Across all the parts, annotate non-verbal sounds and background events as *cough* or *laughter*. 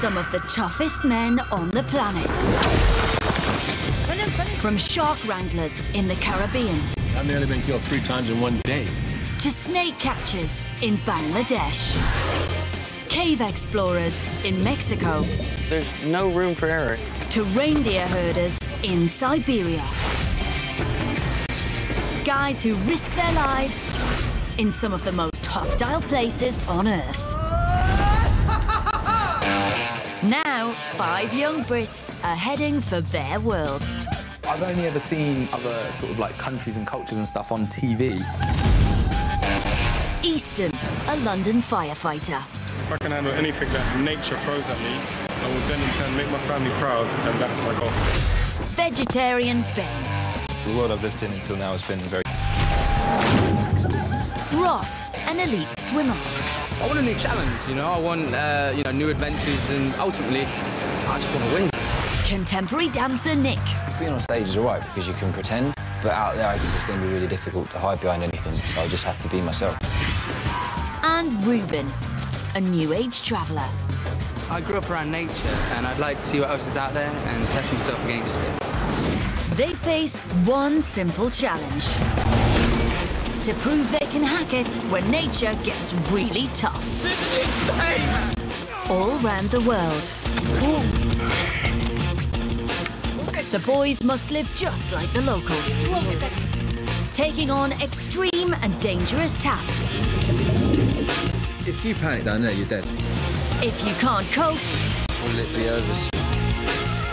Meet some of the toughest men on the planet. From shark wranglers in the Caribbean I've nearly been killed three times in one day. to snake catchers in Bangladesh. Cave explorers in Mexico There's no room for error. to reindeer herders in Siberia. Guys who risk their lives in some of the most hostile places on Earth. Now, five young Brits are heading for their worlds. I've only ever seen other sort of like countries and cultures and stuff on TV. Easton, a London firefighter. If I can handle anything that nature throws at me, I will then in turn make my family proud, and that's my goal. Vegetarian Ben. The world I've lived in until now has been very. Ross, an elite swimmer. I want a new challenge, you know. I want, uh, you know, new adventures, and ultimately, I just want to win. Contemporary dancer Nick. Being on stage is all right because you can pretend, but out there I guess it's going to be really difficult to hide behind anything, so I just have to be myself. And Ruben, a new age traveller. I grew up around nature, and I'd like to see what else is out there and test myself against it. They face one simple challenge. To prove they can hack it when nature gets really tough. All round the world. The boys must live just like the locals. Taking on extreme and dangerous tasks. If you panic down there, you're dead. If you can't cope, Will it be over soon?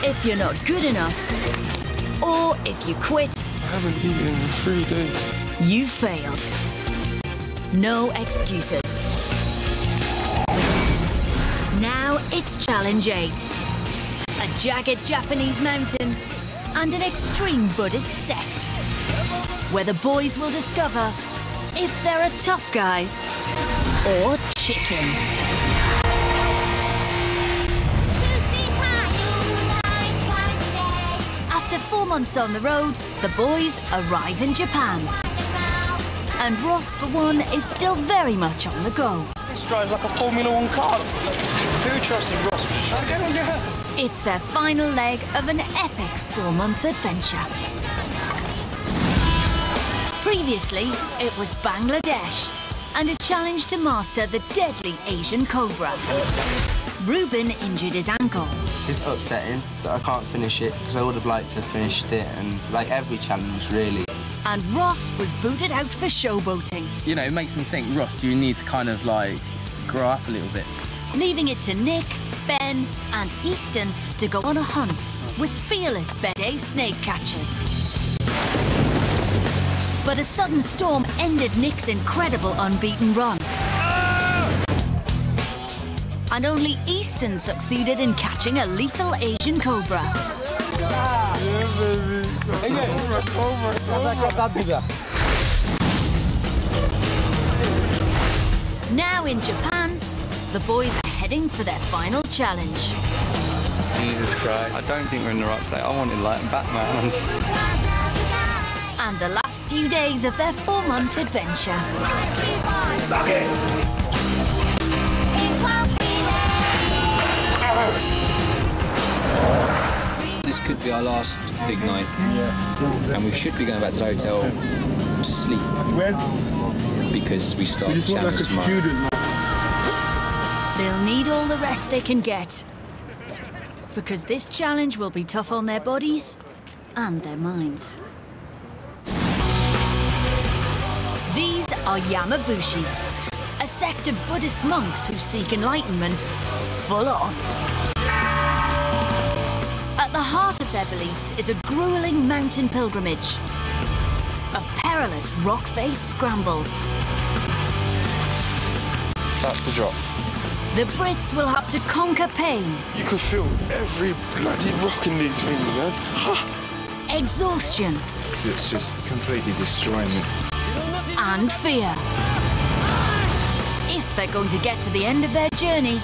if you're not good enough, or if you quit, I haven't eaten in three days. You failed. No excuses. Now it's Challenge 8. A jagged Japanese mountain and an extreme Buddhist sect. Where the boys will discover if they're a tough guy or chicken. After four months on the road, the boys arrive in Japan. And Ross, for one, is still very much on the go. This drives like a Formula One car. Who trusted Ross? It's their final leg of an epic four-month adventure. Previously, it was Bangladesh and a challenge to master the deadly Asian cobra. Ruben injured his ankle, It's upsetting that I can't finish it because I would have liked to have finished it, and like every challenge, really. And Ross was booted out for showboating, you know, it makes me think, Ross, do you need to kind of like grow up a little bit? leaving it to Nick, Ben, and Easton to go on a hunt with fearless Bede snake catchers. But a sudden storm ended Nick's incredible unbeaten run. And only Easton succeeded in catching a lethal Asian cobra. Now in Japan, the boys are heading for their final challenge. Jesus Christ. I don't think we're in the right place. I wanted like Batman. and the last few days of their four-month adventure. This could be our last big night. And we should be going back to the hotel to sleep Where's because we start you the just like a tomorrow. student? They'll need all the rest they can get. Because this challenge will be tough on their bodies and their minds. These are Yamabushi, a sect of Buddhist monks who seek enlightenment full on. At the heart of their beliefs is a grueling mountain pilgrimage of perilous rock-faced scrambles. That's the drop. The Brits will have to conquer pain, You can feel every bloody rock in these things, man. Ha! exhaustion, It's just completely destroying me. and fear. If they're going to get to the end of their journey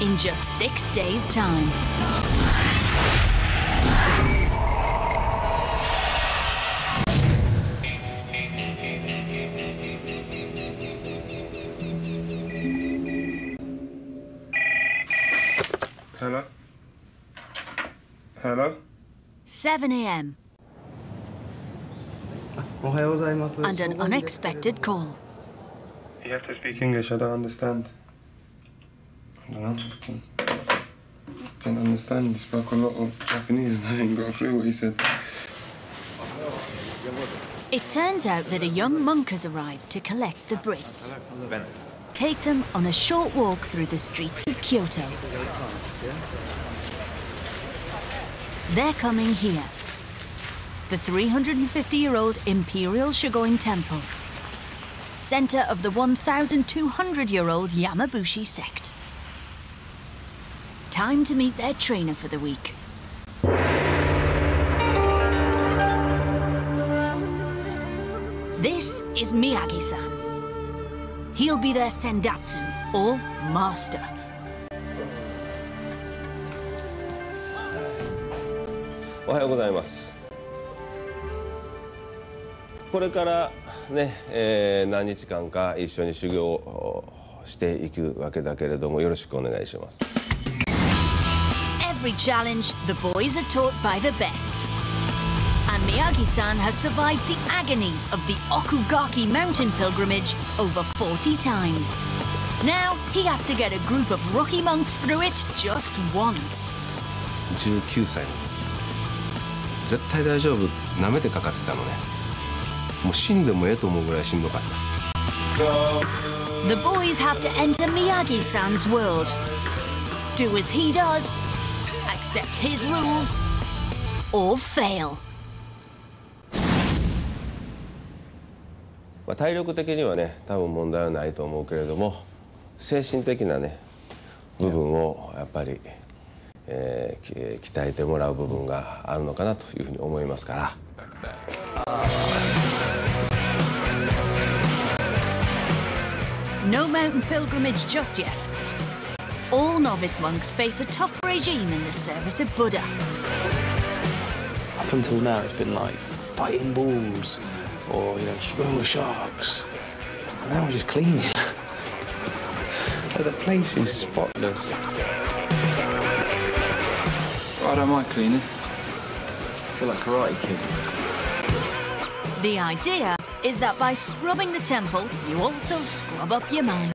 in just six days' time. Hello? 7 a.m. and an unexpected call. You have to speak English, I don't understand. I don't know. Didn't understand. You spoke a lot of Japanese and I didn't got a clue what you said. It turns out that a young monk has arrived to collect the Brits. Take them on a short walk through the streets of Kyoto. They're coming here. The 350-year-old Imperial Shogoin Temple. Center of the 1,200-year-old Yamabushi sect. Time to meet their trainer for the week. This is Miyagi-san. He'll be their sendatsu, or master. おはようございますこれからね、えー何日間か一緒に修行をしていくわけだけれどもよろしくお願いします Every challenge, the boys are taught by the best. And Miyagi-san has survived the agonies of the Okugaki mountain pilgrimage over 40 times. Now, he has to get a group of rookie monks through it just once. 19歳の時絶対大丈夫なめてかかってたのねもう死んでもええと思うぐらいしんどかった The boys have to enter Miyagi-san's world. Do as he does, accept his rules, or fail. まあ、体力的にはね多分問題はないと思うけれども精神的なね部分をやっぱり、えーき鍛えてもらう部分があるのかなというふうに思いますから No mountain pilgrimage just yet. All novice monks face a tough regime in the service of Buddha. Up until now, it's been like fighting bulls or, you know, swimming with sharks. And now we're just cleaning. *laughs* But the place is spotless. I don't mind cleaning. I feel like Karate Kid. The idea is that by scrubbing the temple, you also scrub up your mind.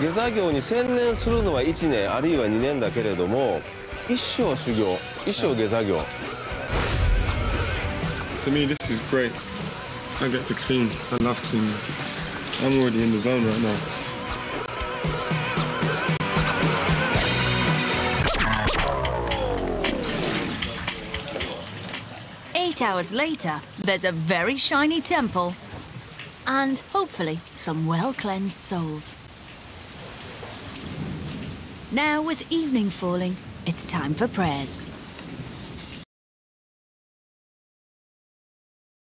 下座業に専念するのは1年あるいは2年だけれども一生修行一生下座業 To me, this is great. I get to clean. I love cleaning. I'm already in the zone right now. Eight hours later, there's a very shiny temple and hopefully some well cleansed souls. Now, with evening falling, it's time for prayers.